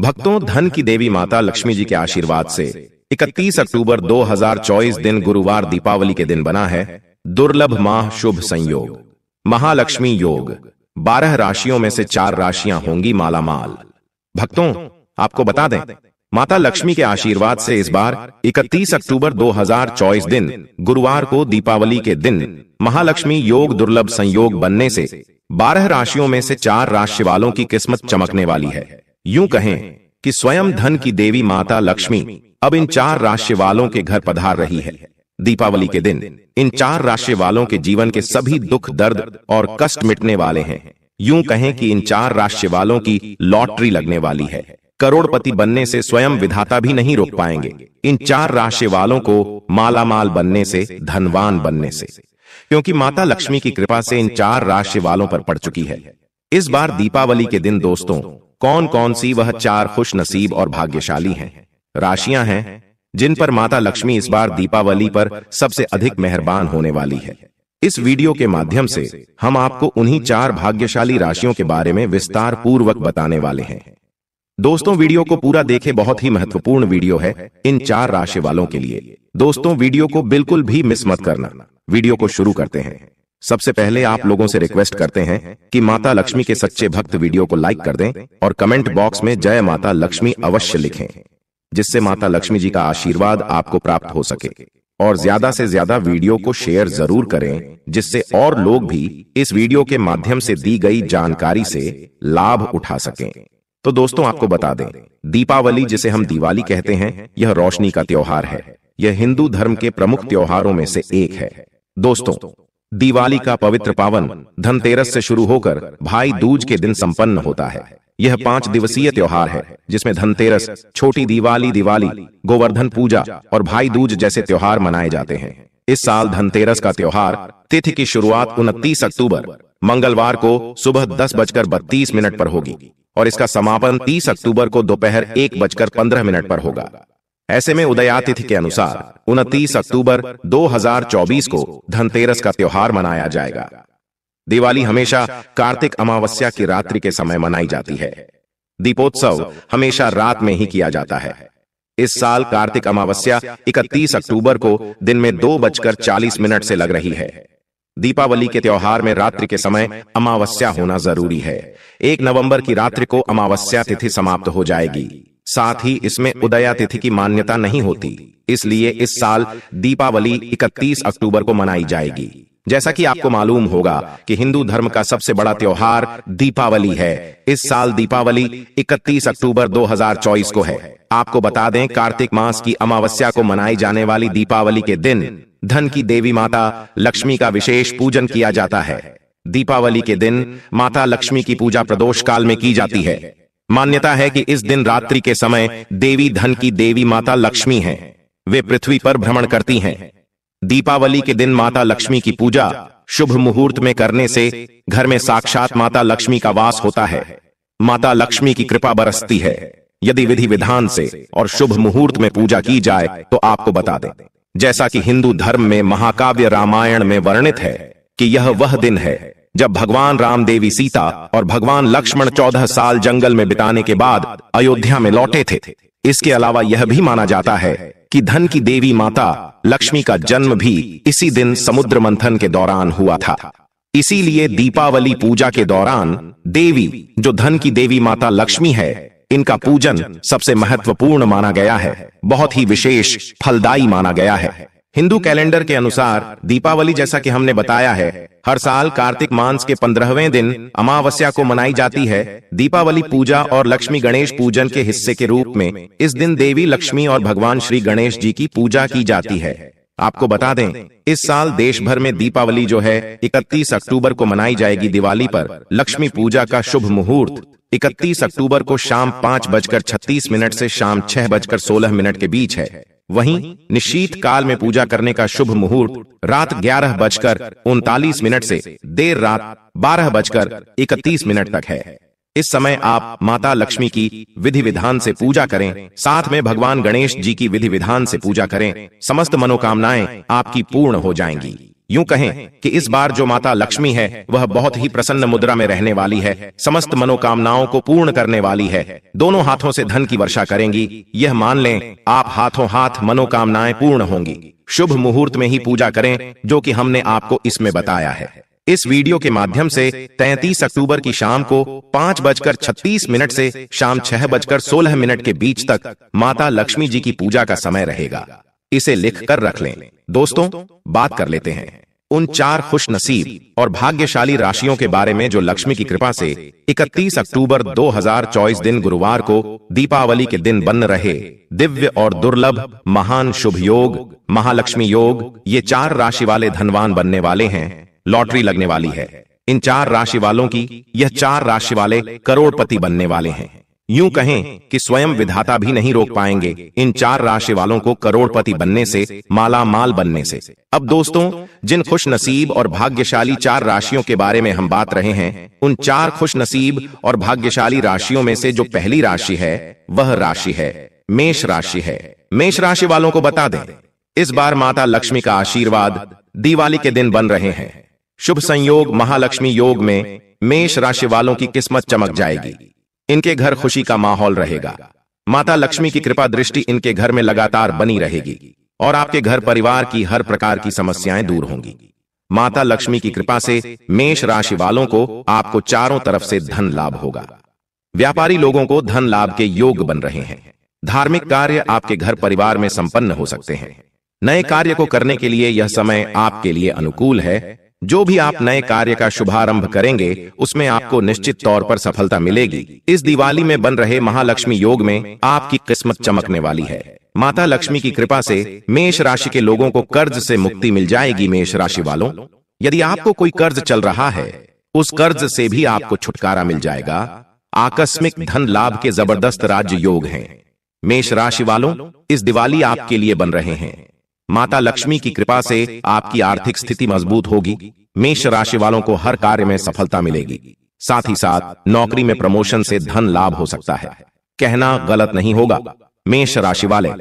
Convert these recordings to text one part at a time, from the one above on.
भक्तों धन की देवी माता लक्ष्मी जी के आशीर्वाद से 31 अक्टूबर 2024 दिन गुरुवार दीपावली के दिन बना है दुर्लभ माह शुभ संयोग, महालक्ष्मी योग। बारह राशियों में से चार राशियाँ होंगी मालामाल। भक्तों, आपको बता दें, माता लक्ष्मी के आशीर्वाद से इस बार 31 अक्टूबर 2024 दिन गुरुवार को दीपावली के दिन महालक्ष्मी योग दुर्लभ संयोग बनने से बारह राशियों में से चार राशि वालों की किस्मत चमकने वाली है। यूँ कहें कि स्वयं धन की देवी माता लक्ष्मी अब इन चार राशि वालों के घर पधार रही है। दीपावली के दिन इन चार राशि वालों के जीवन के सभी दुख, दर्द और कष्ट मिटने वाले हैं। यूँ कहें कि इन चार राशि वालों की लॉटरी लगने वाली है। करोड़पति बनने से स्वयं विधाता भी नहीं रोक पाएँगे। इन चार राशि वालों को मालामाल बनने से, धनवान बनने से। क्योंकि माता लक्ष्मी की कृपा से इन चार राशि वालों पर पड़ चुकी है। इस बार दीपावली के दिन, दोस्तों कौन कौन सी वह चार खुश नसीब और भाग्यशाली हैं? राशियाँ हैं, जिन पर माता लक्ष्मी इस बार दीपावली पर सबसे अधिक मेहरबान होने वाली है। इस वीडियो के माध्यम से हम आपको उन्हीं चार भाग्यशाली राशियों के बारे में विस्तार पूर्वक बताने वाले हैं। दोस्तों, वीडियो को पूरा देखें, बहुत ही महत्वपूर्ण वीडियो है इन चार राशि वालों के लिए। दोस्तों, वीडियो को बिल्कुल भी मिस मत करना। वीडियो को शुरू करते हैं। सबसे पहले आप लोगों से रिक्वेस्ट करते हैं कि माता लक्ष्मी के सच्चे भक्त वीडियो को लाइक कर दें और कमेंट बॉक्स में जय माता लक्ष्मी अवश्य लिखें, जिससे माता लक्ष्मी जी का आशीर्वाद आपको प्राप्त हो सके। और ज़्यादा से ज़्यादा वीडियो को शेयर ज़रूर करें, जिससे और लोग भी इस वीडियो के माध्यम से दी गई जानकारी से लाभ उठा सकें। तो दोस्तों, आपको बता दें, दीपावली, जिसे हम दिवाली कहते हैं, यह रोशनी का त्योहार है। यह हिंदू धर्म के प्रमुख त्योहारों में से एक है। दोस्तों दिवाली का पवित्र पावन धनतेरस से शुरू होकर भाई दूज के दिन संपन्न होता है। यह पाँच दिवसीय त्योहार है जिसमें धनतेरस छोटी दिवाली दिवाली गोवर्धन पूजा और भाई दूज जैसे त्योहार मनाए जाते हैं। इस साल धनतेरस का त्योहार तिथि की शुरुआत उनतीस अक्टूबर मंगलवार को सुबह दस बजकर बत्तीस मिनट पर होगी और इसका समापन तीस अक्टूबर को दोपहर एक बजकर पंद्रह मिनट पर होगा। ऐसे में उदयातिथि के अनुसार उनतीस अक्टूबर 2024 को धनतेरस का त्योहार मनाया जाएगा। दिवाली हमेशा कार्तिक अमावस्या की रात्रि के समय मनाई जाती है। दीपोत्सव हमेशा रात में ही किया जाता है। इस साल कार्तिक अमावस्या 31 अक्टूबर को दिन में दो बजकर चालीस मिनट से लग रही है। दीपावली के त्योहार में रात्रि के समय अमावस्या होना ज़रूरी है। एक नवंबर की रात्रि को अमावस्या तिथि समाप्त हो जाएगी। साथ ही इसमें उदया तिथि की मान्यता नहीं होती। इसलिए इस साल दीपावली 31 अक्टूबर को मनाई जाएगी। जैसा कि आपको मालूम होगा कि हिंदू धर्म का सबसे बड़ा त्योहार दीपावली है। इस साल दीपावली 31 अक्टूबर 2024 को है। आपको बता दें, कार्तिक मास की अमावस्या को मनाई जाने वाली दीपावली के दिन धन की देवी माता लक्ष्मी का विशेष पूजन किया जाता है। दीपावली के दिन माता लक्ष्मी की पूजा प्रदोष काल में की जाती है। मान्यता है कि इस दिन रात्रि के समय देवी धन की देवी माता लक्ष्मी हैं। वे पृथ्वी पर भ्रमण करती हैं। दीपावली के दिन माता लक्ष्मी की पूजा शुभ मुहूर्त में करने से घर में साक्षात माता लक्ष्मी का वास होता है। माता लक्ष्मी की कृपा बरसती है। यदि विधि विधान से और शुभ मुहूर्त में पूजा की जाए तो आपको बता दें। जैसा कि हिंदू धर्म में महाकाव्य रामायण में वर्णित है कि यह वह दिन है जब भगवान राम देवी सीता और भगवान लक्ष्मण चौदह साल जंगल में बिताने के बाद अयोध्या में लौटे थे। इसके अलावा यह भी माना जाता है कि धन की देवी माता लक्ष्मी का जन्म भी इसी दिन समुद्र मंथन के दौरान हुआ था। इसीलिए दीपावली पूजा के दौरान देवी, जो धन की देवी माता लक्ष्मी है, इनका पूजन सबसे महत्वपूर्ण माना गया है। बहुत ही विशेष फलदायी माना गया है। हिंदू कैलेंडर के अनुसार दीपावली जैसा कि हमने बताया है, हर साल कार्तिक मांस के पंद्रहवें दिन अमावस्या को मनाई जाती है। दीपावली पूजा और लक्ष्मी गणेश पूजन के हिस्से के रूप में इस दिन देवी लक्ष्मी और भगवान श्री गणेश जी की पूजा की जाती है। आपको बता दें, इस साल देश भर में दीपावली जो है 31 अक्टूबर को मनाई जाएगी दिवाली पर। लक्ष्मी पूजा का शुभ मुहूर्त 31 अक्टूबर को शाम पाँच बजकर छत्तीस मिनट से शाम छह बजकर सोलह मिनट के बीच है। वहीं निशीत काल में पूजा करने का शुभ मुहूर्त रात ग्यारह बजकर उनतालीस मिनट से देर रात बारह बजकर इकतीस मिनट तक है। इस समय आप माता लक्ष्मी की विधि विधान से पूजा करें, साथ में भगवान गणेश जी की विधि विधान से पूजा करें, समस्त मनोकामनाएँ आपकी पूर्ण हो जाएँगी। यूँ कहें कि इस बार जो माता लक्ष्मी है, वह बहुत ही प्रसन्न मुद्रा में रहने वाली है, समस्त मनोकामनाओं को पूर्ण करने वाली है। दोनों हाथों से धन की वर्षा करेंगी। यह मान लें, आप हाथों हाथ मनोकामनाएँ पूर्ण होंगी। शुभ मुहूर्त में ही पूजा करें, जो कि हमने आपको इसमें बताया है। इस वीडियो के माध्यम से 33 अक्टूबर की शाम को पाँच बजकर छत्तीस मिनट से शाम छह बजकर सोलह मिनट के बीच तक माता लक्ष्मी जी की पूजा का समय रहेगा। इसे लिख कर रख लें। दोस्तों, बात कर लेते हैं। उन चार खुश नसीब और भाग्यशाली राशियों के बारे में जो लक्ष्मी की कृपा से 31 अक्टूबर 2024 दिन गुरुवार को दीपावली के दिन बन रहे दिव्य और दुर्लभ महान शुभ योग, महालक्ष्मी योग, ये चार राशि वाले धनवान बनने वाले हैं, लॉटरी लगने वाली है। इन चार राशि वालों की यह चार राशि वाले करोड़पति बनने वाले हैं। यूँ कहें कि स्वयं विधाता भी नहीं रोक पाएँगे इन चार राशि वालों को करोड़पति बनने से माला माल बनने से। अब दोस्तों, जिन खुश नसीब और भाग्यशाली चार राशियों के बारे में हम बात रहे हैं, उन चार खुश नसीब और भाग्यशाली राशियों में से जो पहली राशि है, वह राशि है, मेष राशि है। मेष राशि वालों को बता दें, इस बार माता लक्ष्मी का आशीर्वाद दिवाली के दिन बन रहे हैं। शुभ संयोग महालक्ष्मी योग में मेष राशि वालों की किस्मत चमक जाएगी। इनके घर खुशी का माहौल रहेगा। माता लक्ष्मी की कृपा दृष्टि इनके घर में लगातार बनी रहेगी और आपके घर परिवार की हर प्रकार की समस्याएँ दूर होंगी। माता लक्ष्मी की कृपा से मेष राशि वालों को आपको चारों तरफ़ से धन लाभ होगा। व्यापारी लोगों को धन लाभ के योग बन रहे हैं। धार्मिक कार्य आपके घर परिवार में संपन्न हो सकते हैं। नए कार्य को करने के लिए यह समय आपके लिए अनुकूल है। जो भी आप नए कार्य का शुभारंभ करेंगे, उसमें आपको निश्चित तौर पर सफलता मिलेगी। इस दिवाली में बन रहे महालक्ष्मी योग में आपकी किस्मत चमकने वाली है। माता लक्ष्मी की कृपा से मेष राशि के लोगों को कर्ज से मुक्ति मिल जाएगी मेष राशि वालों। यदि आपको कोई कर्ज चल रहा है, उस कर्ज से भी आपको छुटकारा मिल जाएगा। आकस्मिक धन लाभ के ज़बरदस्त राज्य योग हैं। मेष राशि वालों, इस दिवाली आपके लिए बन रहे हैं। माता लक्ष्मी की कृपा से आपकी आर्थिक स्थिति मज़बूत होगी। मेष राशि वालों को हर कार्य में सफलता मिलेगी। साथ ही साथ नौकरी में प्रमोशन से धन लाभ हो सकता है। कहना गलत नहीं होगा। मेष राशि वाले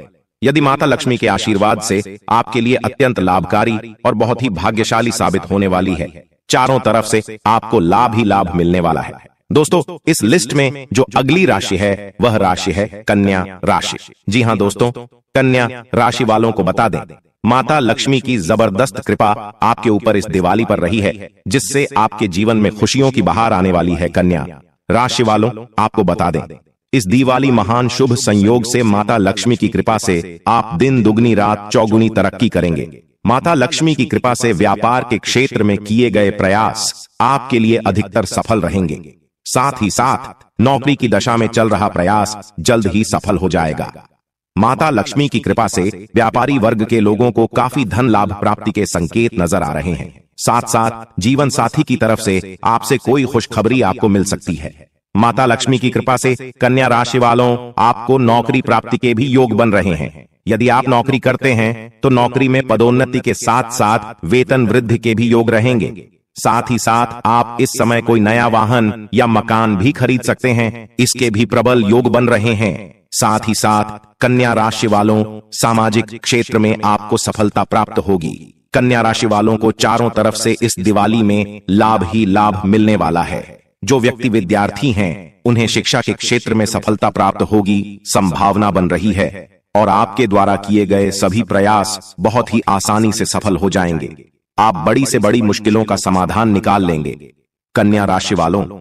यदि माता लक्ष्मी के आशीर्वाद से आपके लिए अत्यंत लाभकारी और बहुत ही भाग्यशाली साबित होने वाली है। चारों तरफ़ से आपको लाभ ही लाभ मिलने वाला है। दोस्तों, इस लिस्ट में जो अगली राशि है, वह राशि है कन्या राशि। जी हाँ दोस्तों, कन्या राशि वालों को बता दें। माता लक्ष्मी की ज़बरदस्त कृपा आपके ऊपर इस दिवाली पर रही है, जिससे आपके जीवन में खुशियों की बहार आने वाली है कन्या। राशि वालों, आपको बता दें, इस दिवाली महान शुभ संयोग से माता लक्ष्मी की कृपा से आप दिन दुगनी, रात चौगुनी तरक्की करेंगे। माता लक्ष्मी की कृपा से व्यापार के क्षेत्र में किए गए प्रयास आपके लिए अधिकतर सफल रहेंगे। साथ ही साथ नौकरी की दशा में चल रहा प्रयास जल्द ही सफल हो जाएगा। माता लक्ष्मी की कृपा से व्यापारी वर्ग के लोगों को काफ़ी धन लाभ प्राप्ति के संकेत नज़र आ रहे हैं। साथ साथ जीवन साथी की तरफ़ से आपसे कोई खुशखबरी आपको मिल सकती है। माता लक्ष्मी की कृपा से कन्या राशि वालों आपको नौकरी प्राप्ति के भी योग बन रहे हैं। यदि आप नौकरी करते हैं तो नौकरी में पदोन्नति के साथ साथ वेतन वृद्धि के भी योग रहेंगे। साथ ही साथ आप इस समय कोई नया वाहन या मकान भी खरीद सकते हैं। इसके भी प्रबल योग बन रहे हैं। साथ ही साथ कन्या राशि वालों सामाजिक क्षेत्र में आपको सफलता प्राप्त होगी। कन्या राशि वालों को चारों तरफ़ से इस दिवाली में लाभ ही लाभ मिलने वाला है। जो व्यक्ति विद्यार्थी हैं, उन्हें शिक्षा के क्षेत्र में सफलता प्राप्त होगी संभावना बन रही है और आपके द्वारा किए गए सभी प्रयास बहुत ही आसानी से सफल हो जाएँगे। आप बड़ी से बड़ी मुश्किलों का समाधान निकाल लेंगे। कन्या राशि वालों,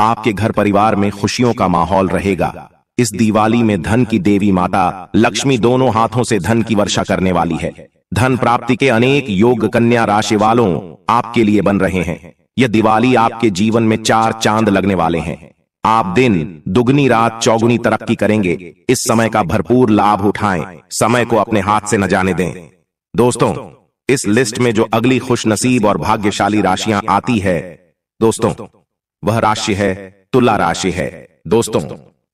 आपके घर परिवार में खुशियों का माहौल रहेगा। इस दिवाली में धन की देवी माता, लक्ष्मी दोनों हाथों से धन की वर्षा करने वाली है। धन प्राप्ति के अनेक योग कन्या राशि वालों आपके लिए बन रहे हैं। यह दिवाली आपके जीवन में चार चाँद लगने वाले हैं। आप दिन, दुगनी रात, चौगुनी तरक्की करेंगे। इस समय का भरपूर लाभ उठाएँ। समय को अपने हाथ से न जाने दें। दोस्तों इस लिस्ट में जो अगली खुश नसीब और भाग्यशाली राशियाँ आती है, दोस्तों, वह राशि है, तुला राशि है। दोस्तों,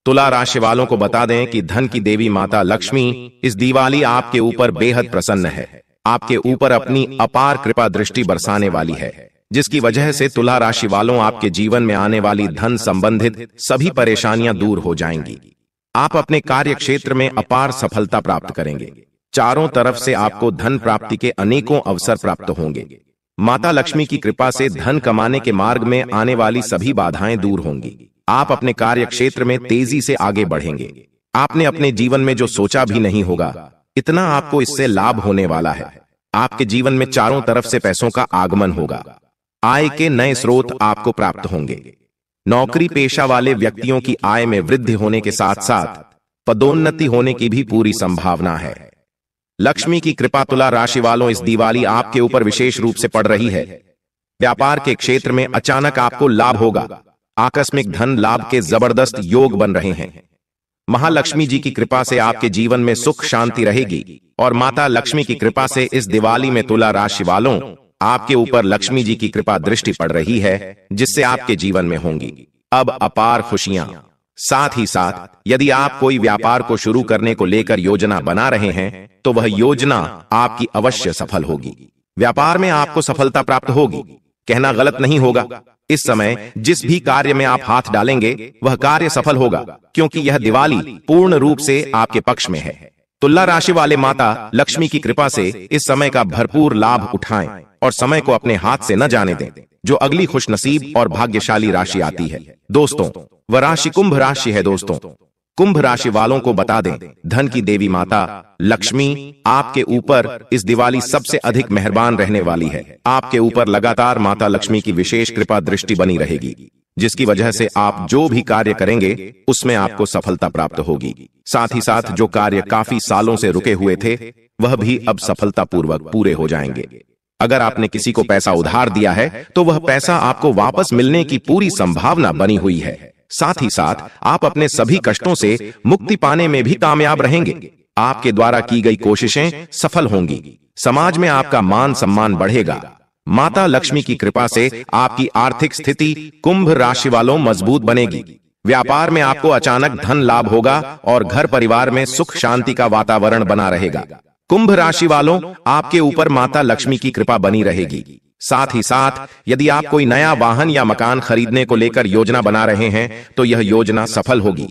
तुला राशि वालों को बता दें कि धन की देवी माता लक्ष्मी इस दिवाली आपके ऊपर बेहद प्रसन्न है। आपके ऊपर अपनी अपार कृपा दृष्टि बरसाने वाली है, जिसकी वजह से तुला राशि वालों आपके जीवन में आने वाली धन संबंधित सभी परेशानियाँ दूर हो जाएँगी। आप अपने कार्य क्षेत्र में अपार सफलता प्राप्त करेंगे। चारों तरफ़ से आपको धन प्राप्ति के अनेकों अवसर प्राप्त होंगे। माता लक्ष्मी की कृपा से धन कमाने के मार्ग में आने वाली सभी बाधाएँ दूर होंगी। आप अपने कार्य क्षेत्र में तेज़ी से आगे बढ़ेंगे। आपने अपने जीवन में जो सोचा भी नहीं होगा इतना आपको इससे लाभ होने वाला है। आपके जीवन में चारों तरफ़ से पैसों का आगमन होगा। आय के नए स्रोत आपको प्राप्त होंगे। नौकरी पेशा वाले व्यक्तियों की आय में वृद्धि होने के साथ साथ पदोन्नति होने की भी पूरी संभावना है लक्ष्मी की कृपा तुला राशि वालों इस दिवाली आपके ऊपर विशेष रूप से पड़ रही है। व्यापार के क्षेत्र में अचानक आपको लाभ होगा। आकस्मिक धन लाभ के ज़बरदस्त योग बन रहे हैं। महालक्ष्मी जी की कृपा से आपके जीवन में सुख शांति रहेगी और माता लक्ष्मी की कृपा से इस दिवाली में तुला राशि वालों, आपके ऊपर लक्ष्मी जी की कृपा दृष्टि पड़ रही है, जिससे आपके जीवन में होंगी। अब अपार खुशियाँ। साथ ही साथ, यदि आप कोई व्यापार को शुरू करने को लेकर योजना बना रहे हैं तो वह योजना आपकी अवश्य सफल होगी। व्यापार में आपको सफलता प्राप्त होगी। कहना गलत नहीं होगा। इस समय, जिस भी कार्य में आप हाथ डालेंगे, वह कार्य सफल होगा, क्योंकि यह दिवाली पूर्ण रूप से आपके पक्ष में है। तुल्ला राशि वाले माता, लक्ष्मी की कृपा से इस समय का भरपूर लाभ उठाएँ और समय को अपने हाथ से न जाने दें। जो अगली खुश नसीब और भाग्यशाली राशि आती है। दोस्तों, वह राशि कुंभ राशि है दोस्तों। कुंभ राशि वालों को बता दें, धन की देवी माता, लक्ष्मी, आपके ऊपर इस दिवाली सबसे अधिक मेहरबान रहने वाली है। आपके ऊपर लगातार माता लक्ष्मी की विशेष कृपा दृष्टि बनी रहेगी, जिसकी वजह से आप जो भी कार्य करेंगे, उसमें आपको सफलता प्राप्त होगी। साथ ही साथ जो कार्य काफ़ी सालों से रुके हुए थे, वह भी अब सफलतापूर्वक पूरे हो जाएँगे। अगर आपने किसी को पैसा उधार दिया है तो वह पैसा आपको वापस मिलने की पूरी संभावना बनी हुई है। साथ ही साथ, आप अपने सभी कष्टों से मुक्ति पाने में भी कामयाब रहेंगे। आपके द्वारा की गई कोशिशें सफल होंगी। समाज में आपका मान सम्मान बढ़ेगा। माता लक्ष्मी की कृपा से आपकी आर्थिक स्थिति कुंभ राशि वालों मज़बूत बनेगी। व्यापार में आपको अचानक धन लाभ होगा और घर परिवार में सुख शांति का वातावरण बना रहेगा। कुंभ राशि वालों, आपके ऊपर माता लक्ष्मी की कृपा बनी रहेगी। साथ ही साथ, यदि आप कोई नया वाहन या मकान खरीदने को लेकर योजना बना रहे हैं तो यह योजना सफल होगी।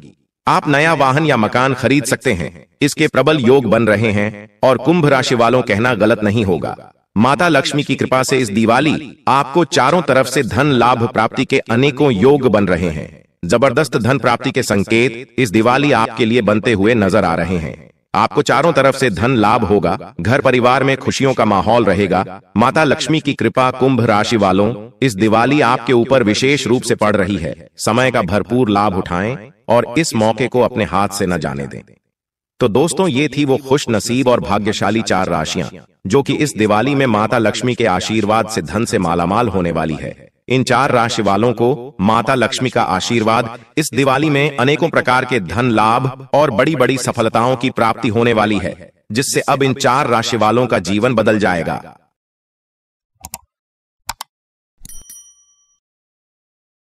आप नया वाहन या मकान खरीद सकते हैं। इसके प्रबल योग बन रहे हैं, और कुंभ राशि वालों कहना गलत नहीं होगा। माता लक्ष्मी की कृपा से इस दिवाली, आपको चारों तरफ़ से धन लाभ प्राप्ति के अनेकों योग बन रहे हैं। ज़बरदस्त धन प्राप्ति के संकेत, इस दिवाली आपके लिए बनते हुए नज़र आ रहे हैं। आपको चारों तरफ़ से धन लाभ होगा घर परिवार में खुशियों का माहौल रहेगा। माता लक्ष्मी की कृपा कुंभ राशि वालों इस दिवाली आपके ऊपर विशेष रूप से पड़ रही है। समय का भरपूर लाभ उठाएँ और इस मौके को अपने हाथ से न जाने दें। तो दोस्तों ये थी वो खुश नसीब और भाग्यशाली चार राशियाँ जो कि इस दिवाली में माता लक्ष्मी के आशीर्वाद से धन से मालामाल होने वाली है। इन चार राशि वालों को माता लक्ष्मी का आशीर्वाद इस दिवाली में अनेकों प्रकार के धन लाभ और बड़ी बड़ी सफलताओं की प्राप्ति होने वाली है जिससे अब इन चार राशि वालों का जीवन बदल जाएगा।